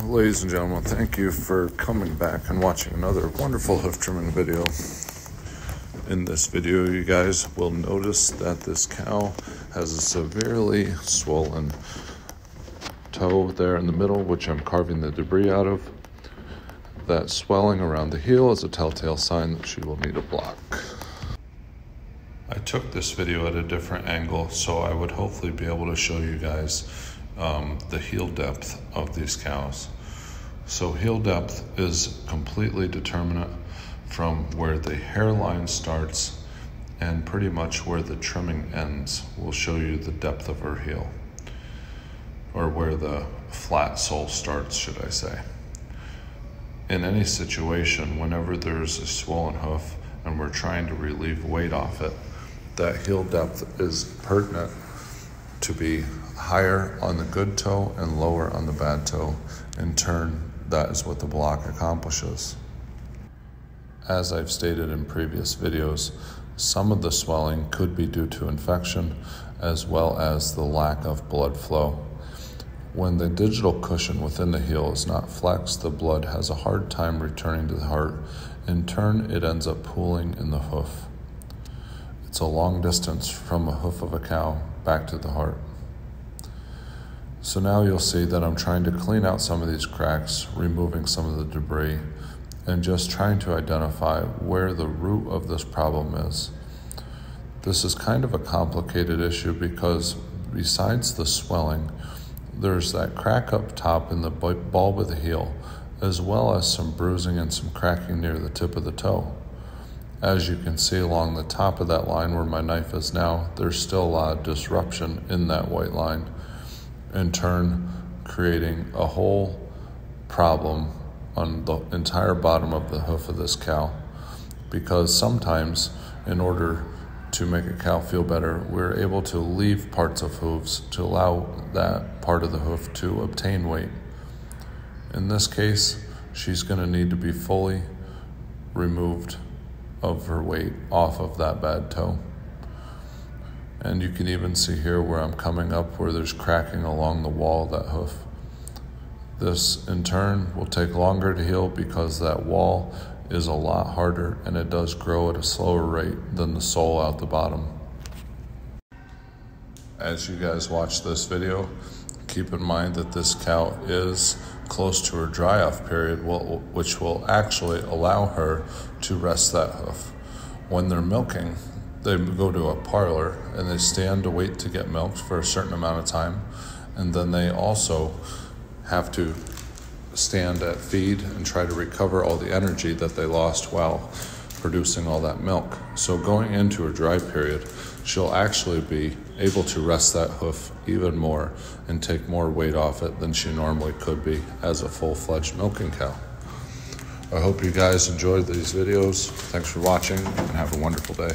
Ladies and gentlemen, thank you for coming back and watching another wonderful hoof trimming video. In this video, you guys will notice that this cow has a severely swollen toe there in the middle, which I'm carving the debris out of. That swelling around the heel is a telltale sign that she will need a block. I took this video at a different angle, so I would hopefully be able to show you guys um, the heel depth of these cows. So heel depth is completely determinate from where the hairline starts and pretty much where the trimming ends will show you the depth of her heel or where the flat sole starts, should I say. In any situation, whenever there's a swollen hoof and we're trying to relieve weight off it, that heel depth is pertinent to be higher on the good toe and lower on the bad toe. In turn, that is what the block accomplishes. As I've stated in previous videos, some of the swelling could be due to infection as well as the lack of blood flow. When the digital cushion within the heel is not flexed, the blood has a hard time returning to the heart. In turn, it ends up pooling in the hoof. It's a long distance from a hoof of a cow back to the heart. So now you'll see that I'm trying to clean out some of these cracks, removing some of the debris, and just trying to identify where the root of this problem is. This is kind of a complicated issue because besides the swelling, there's that crack up top in the bulb of the heel, as well as some bruising and some cracking near the tip of the toe. As you can see along the top of that line where my knife is now, there's still a lot of disruption in that white line in turn creating a whole problem on the entire bottom of the hoof of this cow. Because sometimes, in order to make a cow feel better, we're able to leave parts of hooves to allow that part of the hoof to obtain weight. In this case, she's going to need to be fully removed of her weight off of that bad toe. And you can even see here where I'm coming up where there's cracking along the wall of that hoof. This in turn will take longer to heal because that wall is a lot harder and it does grow at a slower rate than the sole out the bottom. As you guys watch this video, keep in mind that this cow is close to her dry off period, which will actually allow her to rest that hoof. When they're milking, they go to a parlor and they stand to wait to get milked for a certain amount of time. And then they also have to stand at feed and try to recover all the energy that they lost while producing all that milk. So, going into a dry period, she'll actually be able to rest that hoof even more and take more weight off it than she normally could be as a full fledged milking cow. I hope you guys enjoyed these videos. Thanks for watching and have a wonderful day.